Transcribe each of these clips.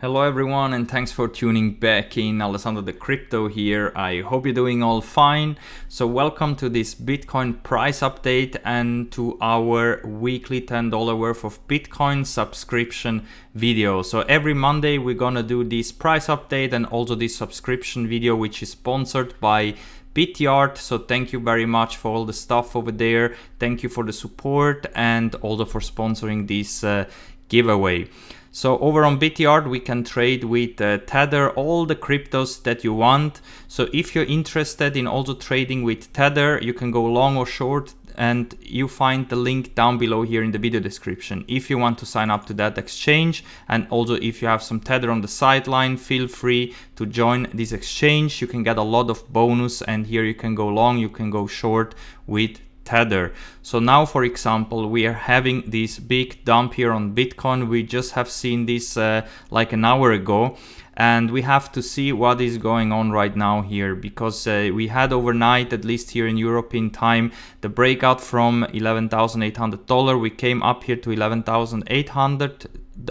Hello everyone and thanks for tuning back in. Alessandro De Crypto here. I hope you're doing all fine. So welcome to this Bitcoin price update and to our weekly $10 worth of Bitcoin subscription video. So every Monday we're gonna do this price update and also this subscription video which is sponsored by Bityard. So thank you very much for all the stuff over there. Thank you for the support and also for sponsoring this uh, giveaway. So over on Bityard, we can trade with uh, Tether all the cryptos that you want. So if you're interested in also trading with Tether, you can go long or short and you find the link down below here in the video description. If you want to sign up to that exchange and also if you have some Tether on the sideline, feel free to join this exchange. You can get a lot of bonus and here you can go long, you can go short with Tether. So now, for example, we are having this big dump here on Bitcoin. We just have seen this uh, like an hour ago and we have to see what is going on right now here because uh, we had overnight at least here in European time the breakout from $11,800 we came up here to 11,800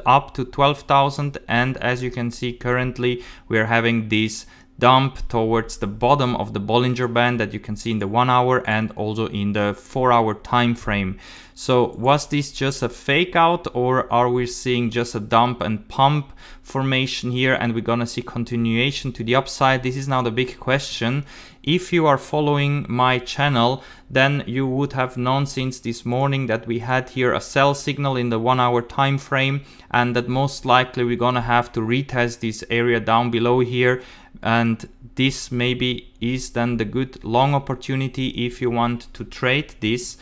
up to 12,000 and as you can see currently we are having this dump towards the bottom of the Bollinger Band that you can see in the one hour and also in the four hour time frame. So was this just a fake out or are we seeing just a dump and pump formation here and we're gonna see continuation to the upside? This is now the big question. If you are following my channel, then you would have known since this morning that we had here a sell signal in the one hour time frame and that most likely we're gonna have to retest this area down below here. And this maybe is then the good long opportunity if you want to trade this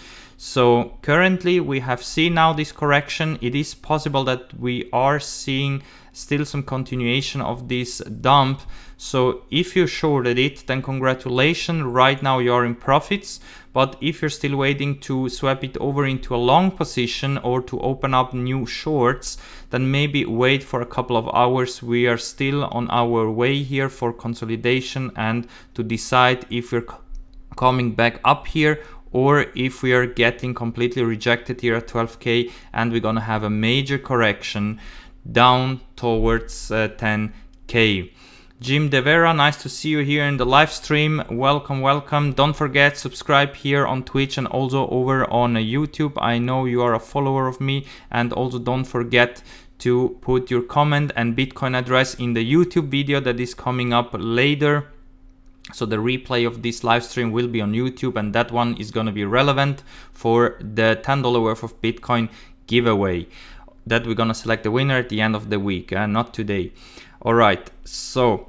so currently we have seen now this correction. It is possible that we are seeing still some continuation of this dump. So if you shorted it then congratulations. Right now you are in profits. But if you're still waiting to swap it over into a long position or to open up new shorts, then maybe wait for a couple of hours. We are still on our way here for consolidation and to decide if we're coming back up here or if we are getting completely rejected here at 12k and we're gonna have a major correction down towards uh, 10k. Jim Devera, nice to see you here in the live stream. Welcome, welcome. Don't forget, subscribe here on Twitch and also over on YouTube. I know you are a follower of me. And also don't forget to put your comment and Bitcoin address in the YouTube video that is coming up later. So the replay of this live stream will be on YouTube and that one is going to be relevant for the $10 worth of Bitcoin giveaway that we're going to select the winner at the end of the week, uh, not today. All right, so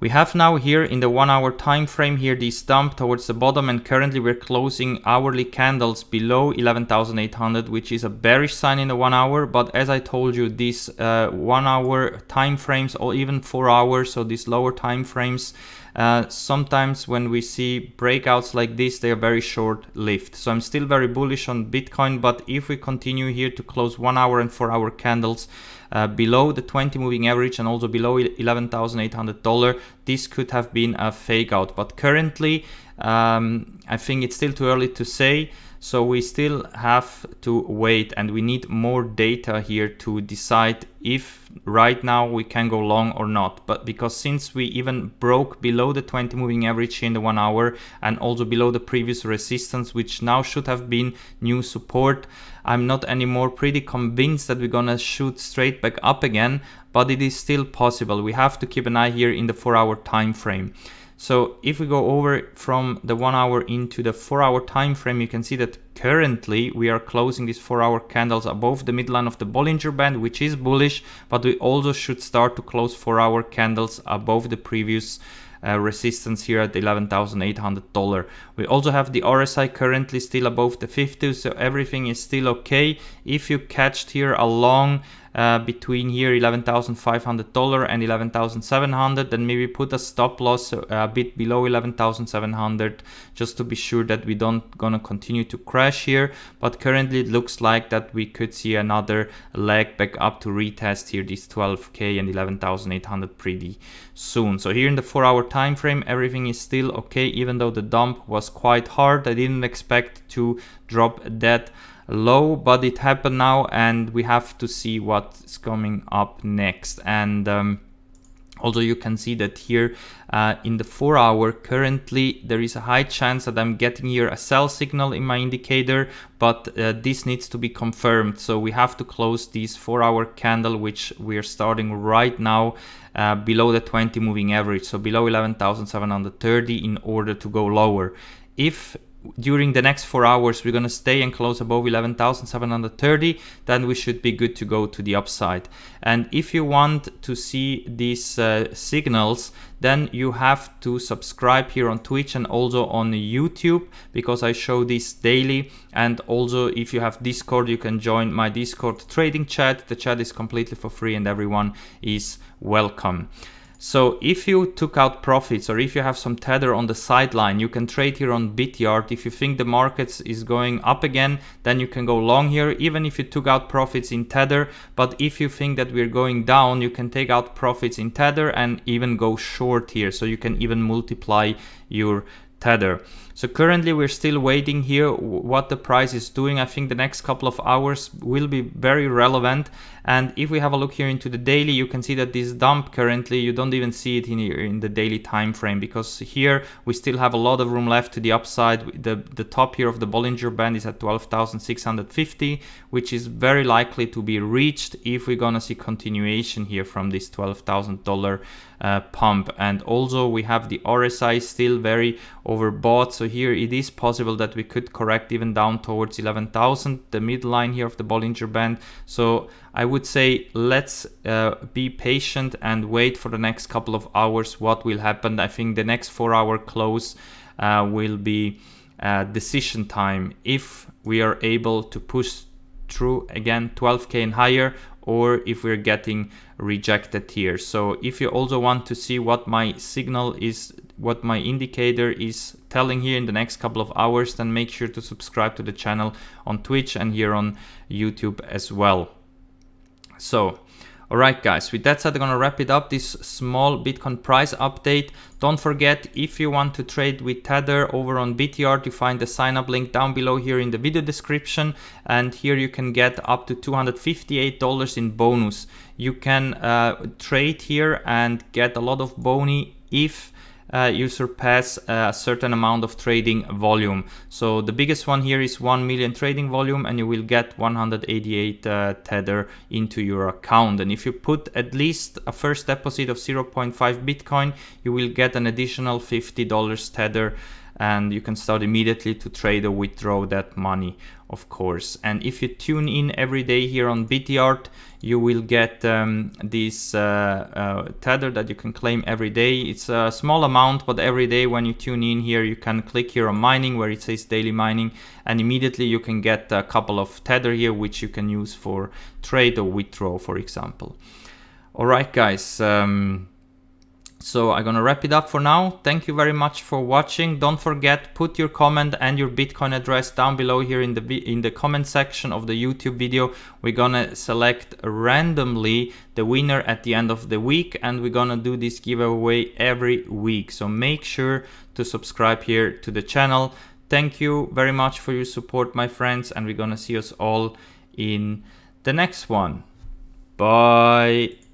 we have now here in the one hour time frame here this dump towards the bottom and currently we're closing hourly candles below 11,800 which is a bearish sign in the one hour but as I told you these uh, one hour time frames or even four hours so these lower time frames uh, sometimes when we see breakouts like this, they are very short lived. So I'm still very bullish on Bitcoin, but if we continue here to close one hour and four hour candles, uh, below the 20 moving average and also below $11,800, this could have been a fake out. But currently, um, I think it's still too early to say. So we still have to wait and we need more data here to decide if right now we can go long or not. But because since we even broke below the 20 moving average in the one hour and also below the previous resistance, which now should have been new support, I'm not anymore pretty convinced that we're gonna shoot straight back up again, but it is still possible. We have to keep an eye here in the four hour time frame. So if we go over from the one hour into the four hour time frame, you can see that currently we are closing these four hour candles above the midline of the Bollinger Band, which is bullish, but we also should start to close four hour candles above the previous uh, resistance here at $11,800. We also have the RSI currently still above the 50, so everything is still okay. If you catched here along uh, between here $11,500 and 11,700 then maybe put a stop loss uh, a bit below 11,700 just to be sure that we don't gonna continue to crash here. But currently it looks like that we could see another leg back up to retest here these 12k and 11,800 pretty soon. So here in the four hour time frame everything is still okay even though the dump was quite hard. I didn't expect to drop that low, but it happened now and we have to see what's coming up next. And um, also you can see that here uh, in the 4 hour currently there is a high chance that I'm getting here a sell signal in my indicator but uh, this needs to be confirmed so we have to close this 4 hour candle which we are starting right now uh, below the 20 moving average so below 11,730 in order to go lower if during the next four hours we're going to stay and close above 11,730 then we should be good to go to the upside. And if you want to see these uh, signals then you have to subscribe here on Twitch and also on YouTube because I show this daily. And also if you have Discord you can join my Discord trading chat. The chat is completely for free and everyone is welcome so if you took out profits or if you have some tether on the sideline, you can trade here on Bityard. If you think the markets is going up again, then you can go long here, even if you took out profits in tether. But if you think that we're going down, you can take out profits in tether and even go short here. So you can even multiply your tether. So currently we're still waiting here what the price is doing. I think the next couple of hours will be very relevant. And if we have a look here into the daily, you can see that this dump currently, you don't even see it in here in the daily time frame because here we still have a lot of room left to the upside. The, the top here of the Bollinger Band is at 12,650, which is very likely to be reached if we're gonna see continuation here from this $12,000 uh, pump. And also we have the RSI still very overbought. So here it is possible that we could correct even down towards 11,000, the midline here of the Bollinger Band. So I would say let's uh, be patient and wait for the next couple of hours what will happen. I think the next four hour close uh, will be uh, decision time if we are able to push through again 12k and higher or if we're getting rejected here. So if you also want to see what my signal is, what my indicator is telling here in the next couple of hours, then make sure to subscribe to the channel on Twitch and here on YouTube as well. So Alright guys, with that said I'm gonna wrap it up, this small Bitcoin price update. Don't forget, if you want to trade with Tether over on BTR, you find the sign up link down below here in the video description. And here you can get up to $258 in bonus. You can uh, trade here and get a lot of boni if uh, you surpass a certain amount of trading volume. So the biggest one here is 1 million trading volume and you will get 188 uh, Tether into your account. And if you put at least a first deposit of 0.5 Bitcoin, you will get an additional $50 Tether and you can start immediately to trade or withdraw that money of course. And if you tune in every day here on Bityard you will get um, this uh, uh, tether that you can claim every day. It's a small amount but every day when you tune in here you can click here on mining where it says daily mining and immediately you can get a couple of tether here which you can use for trade or withdraw for example. All right guys um, so I'm gonna wrap it up for now. Thank you very much for watching. Don't forget, put your comment and your Bitcoin address down below here in the in the comment section of the YouTube video. We're gonna select randomly the winner at the end of the week and we're gonna do this giveaway every week. So make sure to subscribe here to the channel. Thank you very much for your support, my friends, and we're gonna see us all in the next one. Bye.